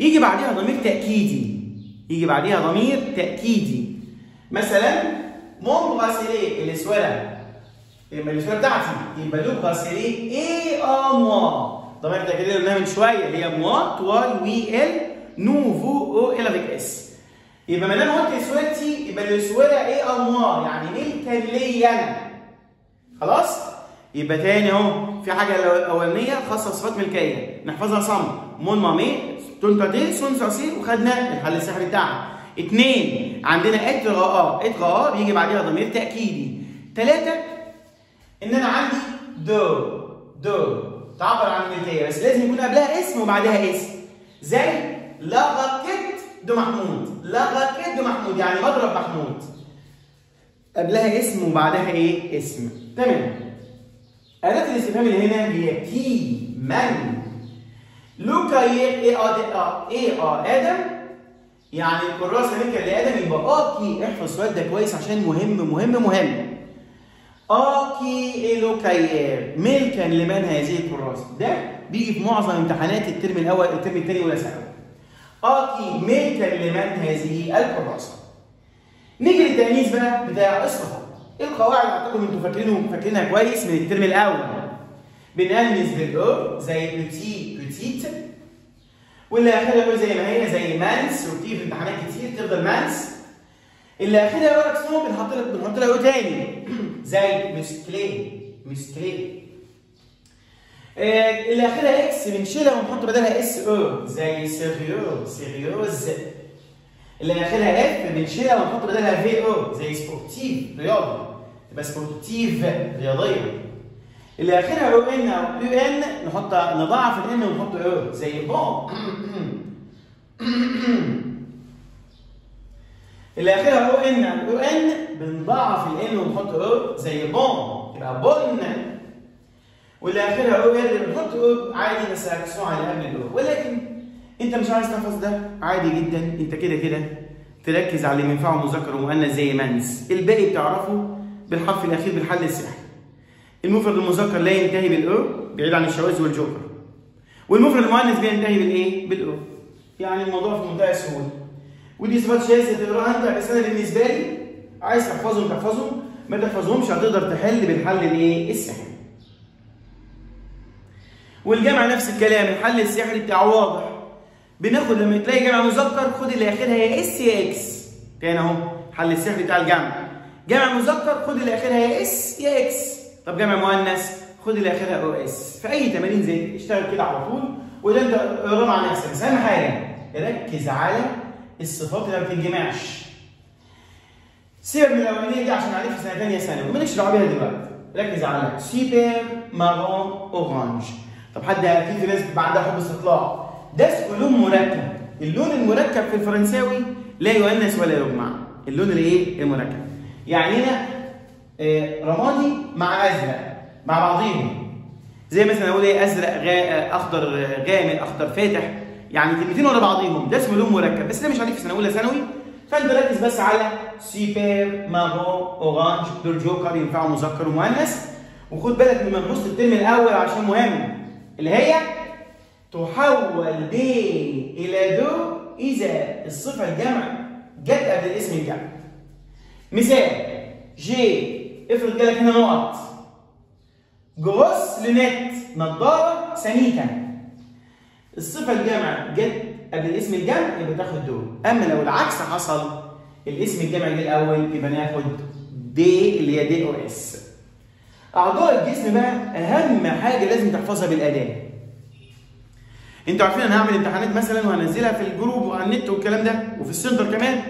يجي بعدها ضمير تأكيدي. يجي بعدها ضمير تأكيدي. مثلا mon bracelet الاسوره يبقى الاسوره بتاعتي يبقى le bracelet est à moi ضمير تاكيدي اللي قلناها من شوية هي moi toi lui elle nous vous eux elles avec s. يبقى ما دام قلت اسوارتي يبقى الاسوره اي ا موا يعني ملكا ليا أنا خلاص؟ يبقى تاني أهو. في حاجة الاولانيه خاصة بصفات ملكية. نحفظها صم. مون مامي تونتاتي سون ساسي وخدنا الحل السحري بتاعها. اثنين عندنا être à être à بيجي بعديها ضمير تأكيدي. ثلاثة إن أنا عندي de de. تعبر عن الملكيه بس لازم يكون قبلها اسم وبعدها اسم. زي la raquette de محمود. la raquette de محمود يعني مضرب محمود. قبلها اسم وبعدها إيه؟ اسم. تمام. أداة الاستفهام اللي هنا هي qui من. le cahier à est à آدم. يعني الكراسه ملكا لآدم يبقى à qui احفظ السؤال ده كويس عشان مهم مهم مهم. à qui le cahier ملكا لمن هذه الكراسه ده بيجي في معظم امتحانات الترم الأول الترم الثاني ولا ثانوي à qui ملكا لمن هذه الكراسه نيجي للتأنيث بقى بتاع الصفات القواعد اعتقد أنتوا فاكرينه فاكرينها كويس من الترم الأول. بنأنس بال e زي petit petite واللي اخرها زي ما هي زي mince وبتيجي في امتحانات كتير تفضل mince اللي اخرها e accent بنحط لها بنحط لها تاني زي musclé musclée اللي اخرها x بنشيلها ونحط بدلها s e زي sérieux sérieuse اللي اخرها f بنشيلها ونحط بدلها v e زي sportif رياضي تبقى sportive رياضيه اللي اخرها o n أو e n نحط نضاعف ال n ونحط e زي bon اللي اخرها o n. o n بنضاعف ال n ونحط e زي bon. يبقى bonne واللي اخرها e r بنحط e عادي بس accent على قبل ال e. ولكن أنت مش عايز تحفظ ده؟ عادي جدا. أنت كده كده تركز على اللي ينفعه مذكر ومؤنث زي mince الباقي بتعرفه بالحرف الأخير بالحل السحري. المفرد المذكر لا ينتهي بال e بعيد عن الشواذ والجوكر والمفرد المؤنث بينتهي بالإيه؟ بال e. يعني الموضوع في منتهى السهولة. ودي صفات شاذه تقراها انت بس أنا بالنسبة لي. عايز تحفظهم تحفظهم. ما تحفظهمش هتقدر تحل بالحل الايه؟ السحري. والجمع نفس الكلام الحل السحري بتاعه واضح. بناخد لما تلاقي جمع مذكر خد اللي اخرها يا اس يا إكس. تاني اهو حل السحري بتاع الجمع. جمع مذكر خد اللي اخرها يا اس يا إكس. طب جمع مؤنث خد اللي اخرها e s. في أي تمارين زي اشتغل كده على طول وده انت اقرا مع نفسك. بس أهم حاجة ركز على الصفات اللي ما بتنجمعش سيبك من الأولانية دي عشان عارف في سنه ثانية ثانوي مالكش دعوة بيها دلوقتي. ركز على super marron orange. طب حد أكيد في ناس بيبقى عندها حب استطلاع. ده اسمه لون مركب. اللون المركب في الفرنساوي لا يؤنث ولا يجمع. اللون الإيه؟ المركب. يعني هنا آه، رمادي مع أزرق مع بعضيهم. زي مثلا أقول إيه؟ أزرق غا... أخضر غامق أخضر فاتح. يعني كلمتين ورا بعضيهم. ده اسمه لون مركب. بس ده مش عليك في سنة أولى ثانوي. فأنت ركز بس على super marron orange دول جوكر ينفعوا مذكر ومؤنث. وخد بالك من ملحوظه الترم الأول عشان مهم اللي هي تحول ب إلى دو إذا الصفة الجمع جت قبل الاسم الجمع مثال j'ai افرض جالك هنا نقط. grosses lunettes نظاره سميكه الصفة الجمع جت قبل الاسم الجمع يبقى تاخد de. أما لو العكس حصل الاسم الجمع جه الأول يبقى ناخد des اللي هي d e s أعضاء الجسم بقى أهم حاجة لازم تحفظها بالاداه أنتوا عارفين أنا هعمل امتحانات مثلا وهنزلها في الجروب وعلى النت والكلام ده وفي السنتر كمان.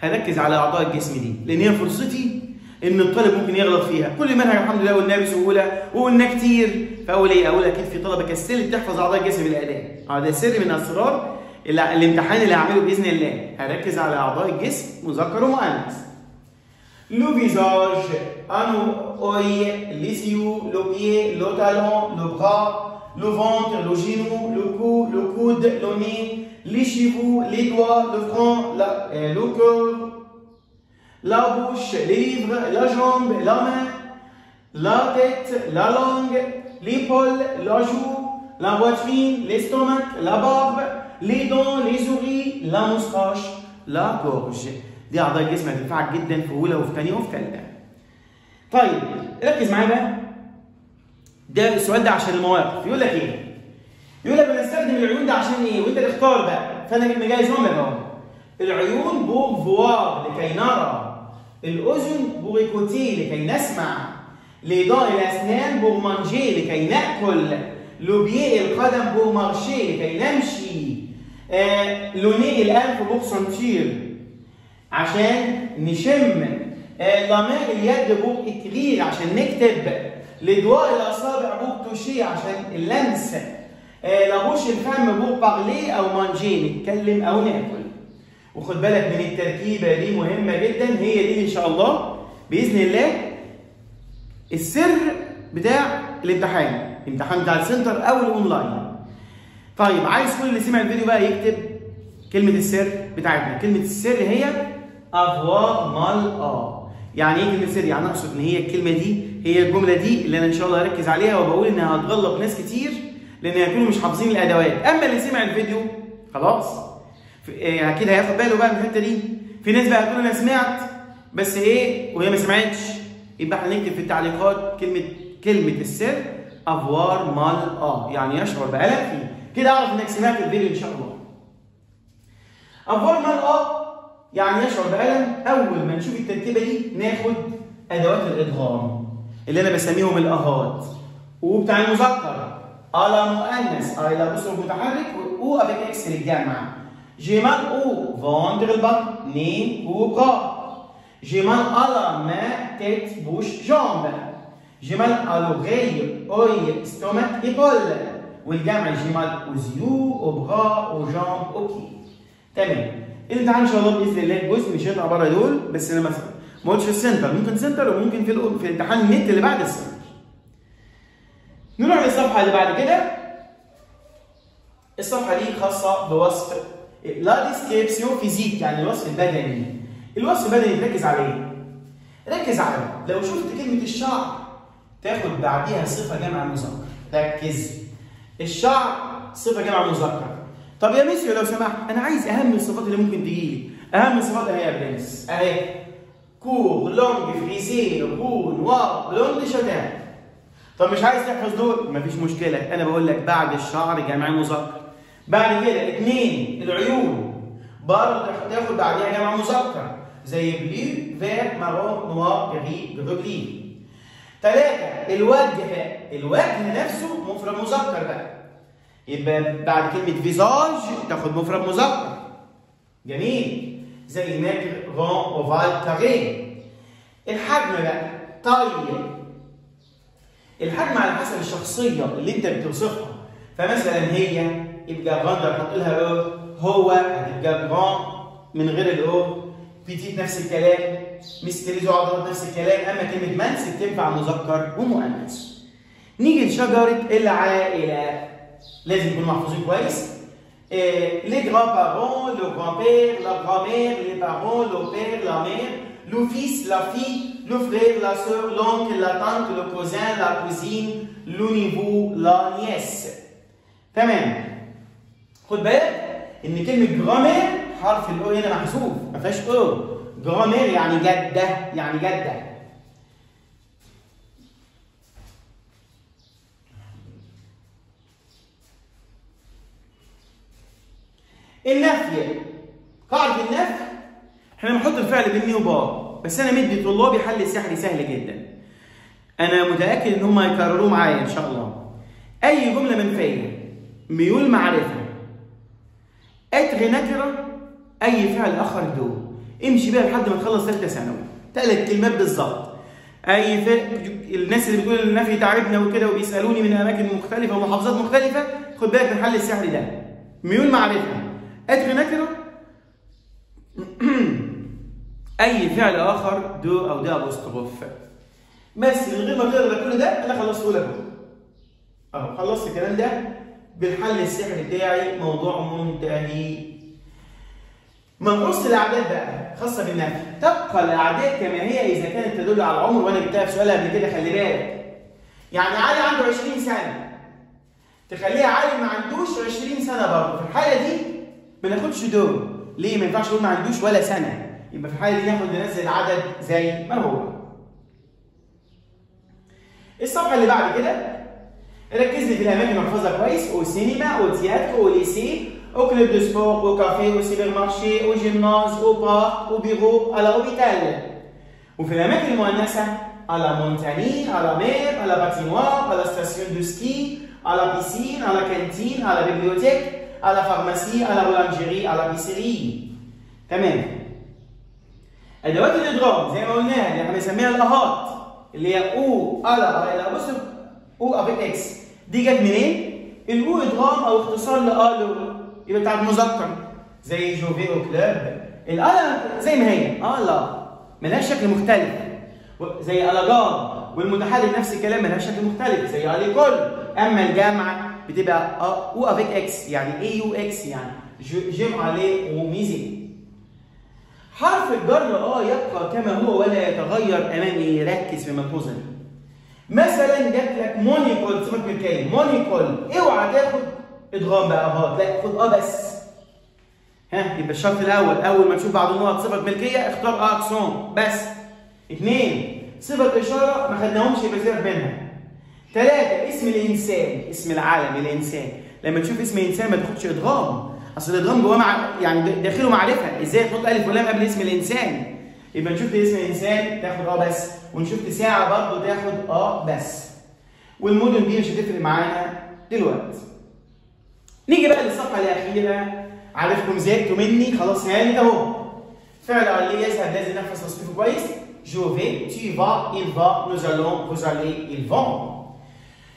هركز على أعضاء الجسم دي لأن هي فرصتي إن الطالب ممكن يغلط فيها. كل منهج الحمد لله قلناه بسهوله وقلنا كتير. فاول إيه أقول أكيد في طلبه السر بتحفظ أعضاء الجسم الاداء هذا سر من أسرار الامتحان اللي هعمله بإذن الله. هركز على أعضاء الجسم مذكر ومؤنث. le visage un œil les yeux le pied le talon le bras le ventre le genou le cou le coude le nez les cheveux les doigts le front le corps la bouche les lèvres la jambe la main la tête la langue l'épaule, la joue, la poitrine, l'estomac, la barbe, les dents, les oreilles, la moustache, la gorge. دي اعضاء الجسم هتنفعك جدا في اولى وفي ثانية وفي ثالثه. طيب ركز معايا بقى. ده السؤال ده عشان المواقف يقول لك إيه؟ يقول لك بنستخدم العيون ده عشان إيه؟ وانت تختار بقى فانا مجهزهم لك اهو. العيون pour voir لكي نرى. الاذن pour écouter لكي نسمع. Les dents الأسنان pour manger لكي نأكل. le pied القدم pour marcher لكي نمشي. آه le nez الانف pour sentir عشان نشم. آه اليد pour écrire عشان نكتب. لدواء الاصابع pour toucher عشان اللمس. آه la bouche الفم pour parler أو manger. نتكلم أو نأكل. وخد بالك من التركيبة دي مهمة جدا. هي دي إن شاء الله. بإذن الله السر بتاع الامتحان. الامتحان بتاع السنتر أو الأونلاين. طيب عايز كل اللي سمع الفيديو بقى يكتب كلمة السر بتاعتنا. كلمة السر هي avoir mal à يعني إيه كلمة سر؟ يعني أقصد إن هي الكلمة دي هي الجملة دي اللي أنا إن شاء الله هركز عليها وبقول إنها هتغلط ناس كتير لأن هيكونوا مش حافظين الأدوات. أما اللي سمع الفيديو خلاص. إيه، أكيد هياخد باله بقى من الحتة دي. في ناس بقى هتقول أنا سمعت بس إيه وهي ما سمعتش. يبقى إحنا نكتب في التعليقات كلمة كلمة السر أفوار مال آه يعني يشعر بألم فيه. كده أعرف إنك سمعت الفيديو إن شاء الله. أفوار مال آه يعني يشعر بألم أول ما نشوف التركيبة دي ناخد أدوات الإدغام اللي أنا بسميهم الاهات وبتاع المذكر. على مؤنث أي لا بصر متحرك أو افيك إكس للجمع جيمان أو فوندر البطن ني أو جيمان على ما تيت بوش جامب جمال الوغي اوي ستومك ايبول والجمع جمال اوزيو اوبغا اوجامب أوكي تمام الامتحان ان شاء الله باذن الله جزء مش هيطلع بره دول بس أنا مثلا ما قلتش السنتر ممكن سنتر وممكن في في امتحان النت اللي بعد السنتر نروح للصفحه اللي بعد كده الصفحه دي خاصه بوصف la description physique يعني الوصف البدني الوصف البدني تركز على إيه؟ ركز على لو شفت كلمة الشعر تاخد بعديها صفة جمع مذكر. ركز. الشعر صفة جمع مذكر. طب يا ميسيو لو سمحت أنا عايز أهم الصفات اللي ممكن تجي لي أهم الصفات أهي يا برنس. أهي. courts longs frisés roux noirs blonds châtains. طب مش عايز تحفظ دول؟ مفيش مشكلة. أنا بقول لك بعد الشعر جمع مذكر. بعد كده اثنين العيون. برضه تاخد بعديها جمع مذكر. زي bleus verts marron noirs gris جروجلي ثلاثة الوجه الوجه نفسه مفرد مذكر بقى. يبقى بعد كلمة visage تاخد مفرد مذكر. جميل. زي étroit rond ovale carré. الحجم بقى طيب. الحجم على حسب الشخصية اللي انت بتوصفها. فمثلا هي يبقى grande حط لها هو هتبقى grand من غير ال e. petite نفس الكلام مستريزو عضلات نفس الكلام اما كلمه mince بتنفع مذكر ومؤنث نيجي لشجره العائله لازم يكونوا محفوظين كويس les grands-parents, le grand-père, la grand-mère, les parents, le père, la mère, le fils, la fille, le frère, la soeur, l'oncle, la tante, le cousin, la cousine, le niveau, la nièce. تمام خد بالك ان كلمه جرامير حرف الاو هنا محذوف. ما فيهاش أو جرامير يعني جدة يعني جدة. النفي. قاعدة النفي؟ إحنا بنحط الفعل بالنيو بار بس أنا مدي طلابي حل سحري سهل جدا. أنا متأكد إن هم هيكرروه معايا إن شاء الله. أي جملة منفية. ميول معرفة. اتغ نكرة أي فعل آخر de امشي بيها لحد ما تخلص ثالثة ثانوي. ثلاث كلمات بالظبط أي فعل الناس اللي بتقول النفي تعبنا وكده وبيسألوني من أماكن مختلفة ومحافظات مختلفة خد بالك من الحل السحري ده. ميول معرفة. être نكرة؟ (clears throat) أي فعل آخر de أو d apostrophe. بس من غير ما تقرا كل ده أنا خلصته لك أهو خلصت الكلام ده. بالحل السحري بتاعي موضوع منتهي. منقوص الاعداد بقى خاصة بالنفي تبقى الأعداد كما هي إذا كانت تدل على العمر وأنا جبتها في سؤال قبل كده خلي بالك. يعني علي عنده 20 سنة. تخليها علي ما عندوش 20 سنة برضه. في الحالة دي ما ناخدش دور ليه؟ ما ينفعش نقول ما عندوش ولا سنة. يبقى في الحالة دي ناخد ننزل العدد زي ما هو. الصفحة اللي بعد كده ركز لي في الأماكن احفظها كويس. au cinéma au théâtre au lycée club de sport au café au supermarché au gymnase au parc au bureau à l'hôpital وفي الاماكن المؤنثه على مونتاني على مير على باتينوار على ستاسيون دو سكي على بيسين على كانتين على بيبليوتيك على فارماسي على بولانجيري على بيسيري تمام ادوات الادغام زي ما قلنا اللي إحنا بنسميها الاهات اللي هي au à la à l'apostrophe aux avec x دي جت منين؟ ال au ادغام أو اختصار ل à le يبقى بتاعت مذكر زي je vais au club. ال à la زي ما هي. à la ملهاش شكل مختلف. زي à la gare والمتحرك نفس الكلام ملهاش شكل مختلف. زي à l'école أما الجمع بتبقى aux avec x يعني a u x يعني j'aime aller aux musées. حرف الجر à يبقى كما هو ولا يتغير أمامي ركز في الملحوظه دي مثلا جات لك mon école سيبك من الكلمة mon école اوعى تاخد إدغام بقى اهات لا خد à بس. ها يبقى الشرط الأول أول ما تشوف بعض النقط صفه ملكية اختار à accent بس. اثنين صفه إشارة ما خدناهمش يبقى سيبك منها ثلاثة اسم الإنسان اسم العلم الإنسان. لما تشوف اسم إنسان ما تاخدش إدغام. أصل الإدغام جواه مع يعني داخله معرفة. إزاي تحط ألف ولام قبل اسم الإنسان؟ يبقى نشوف اسم الإنسان تاخد آه بس. ونشوف ساعه برضه تاخد آه بس. والمدن دي مش هتفرق معانا دلوقتي. نيجي بقى للصفحة الأخيرة. عارفكم زهقتوا مني؟ خلاص هاني اهو. فعل علي يذهب لازم نفس تصريفه كويس. جو في tu vas il va nous allons vous allez ils vont.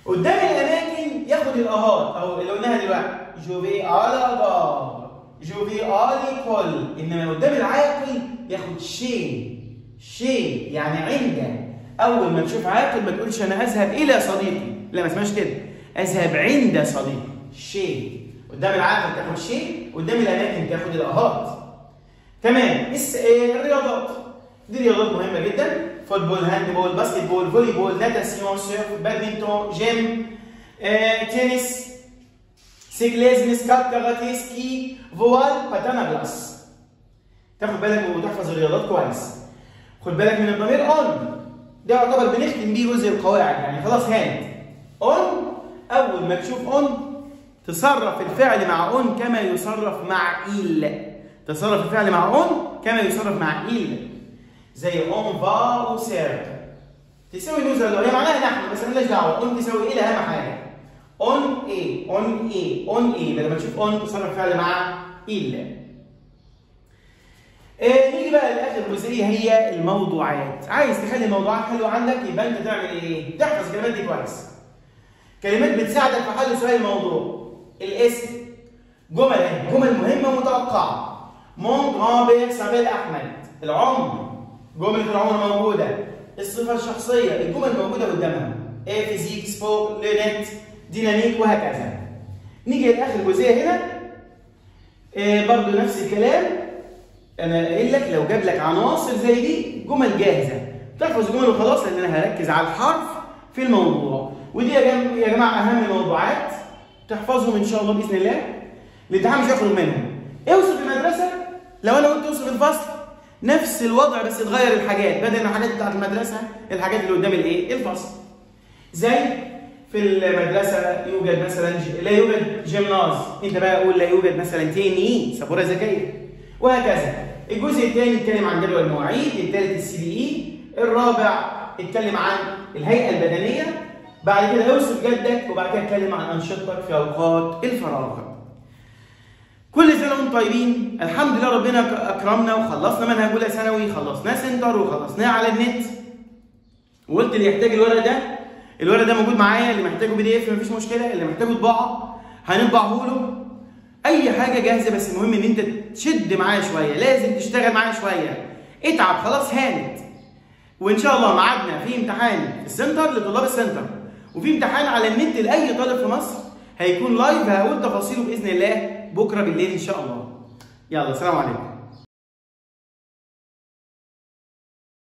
قدام الأماكن ياخد الاهات أو اللي قلناها دلوقتي. je vais à la gare je vais à l'école إنما قدام العاقل ياخد chez. chez يعني عنده. أول ما تشوف عاقل ما تقولش أنا أذهب إلى صديقي. لا ما اسمهاش كده. أذهب عند صديقي. chez. قدام العاقل تاخد chez قدام الأماكن تاخد الاهات تمام. الرياضات. دي رياضات مهمة جدا. football handball basketball volleyball natation surf badminton gym آه، tennis cyclisme skate karaté ski voile patin à glace تاخد بالك وتحفظ الرياضات كويس. خد بالك من الضمير on ده يعتبر بنختم بيه جزء القواعد يعني. خلاص هانت on أول ما تشوف on تصرف الفعل مع on كما يصرف مع il. تصرف الفعل مع on كما يصرف مع il زي on va au cirque تساوي اللي هي معناها نحن بس مالناش دعوة. اون تساوي إيه أهم حاجة. اون إيه اون إيه اون إيه لما تشوف on تصرف فعل مع il إيه نيجي بقى لآخر جزئية هي الموضوعات. عايز تخلي الموضوعات حلوة عندك يبقى أنت تعمل إيه؟ تحفظ الكلمات دي كويس. كلمات بتساعدك في حل سؤال الموضوع. الاسم. جمل جمل مهمة ومتوقعه mon père s'appelle أحمد. العمر. جمله العمر موجودة. الصفة الشخصية. الجمل موجودة قدامها إيه physique sport lunettes dynamique وهكذا. نيجي لآخر جزئية هنا. إيه برضو نفس الكلام. أنا قايل لك لو جاب لك عناصر زي دي جمل جاهزة. تحفظ الجمل وخلاص لأن أنا هركز على الحرف في الموضوع. ودي يا جماعة أهم الموضوعات. تحفظهم إن شاء الله بإذن الله. الامتحان مش هيخرج منهم. اوصف المدرسة. لو أنا قلت اوصف الفصل نفس الوضع بس تغير الحاجات. بدل الحاجات بتاعت المدرسة الحاجات اللي قدام الإيه؟ الفصل. زي في المدرسة يوجد مثلا. لا يوجد gymnase أنت بقى قول لا يوجد مثلا تاني سبوره ذكية. وهكذا. الجزء الثاني اتكلم عن جدول المواعيد الثالث الـ CPE الرابع اتكلم عن الهيئة البدنية بعد كده اوصف جدك وبعد كده اتكلم عن أنشطتك في أوقات الفراغ. كل سنه وأنتم طيبين؟ الحمد لله ربنا أكرمنا وخلصنا منهج أولى ثانوي خلصناه center وخلصناه على النت. وقلت اللي يحتاج الورق ده الورق ده موجود معايا اللي محتاجه PDF مفيش مشكلة اللي محتاجه طباعه هنطبعه له. أي حاجة جاهزة بس المهم إن أنت تشد معايا شوية لازم تشتغل معايا شوية. اتعب خلاص هانت. وإن شاء الله ميعادنا في امتحان ال center لطلاب ال center. وفي امتحان على النت لأي طالب في مصر هيكون live هقول تفاصيله بإذن الله بكرة بالليل إن شاء الله. يلا سلام عليكم.